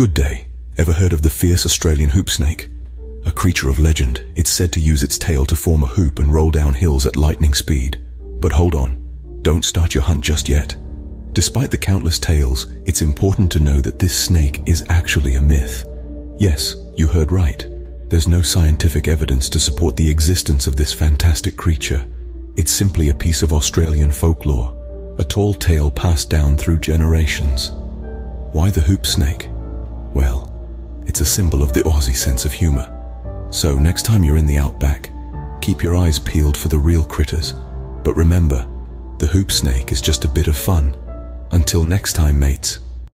Good day. Ever heard of the fierce Australian hoop snake? A creature of legend, it's said to use its tail to form a hoop and roll down hills at lightning speed. But hold on, don't start your hunt just yet. Despite the countless tales, it's important to know that this snake is actually a myth. Yes, you heard right. There's no scientific evidence to support the existence of this fantastic creature. It's simply a piece of Australian folklore, a tall tale passed down through generations. Why the hoop snake? It's a symbol of the Aussie sense of humor. So next time you're in the outback, keep your eyes peeled for the real critters. But remember, the hoop snake is just a bit of fun. Until next time, mates.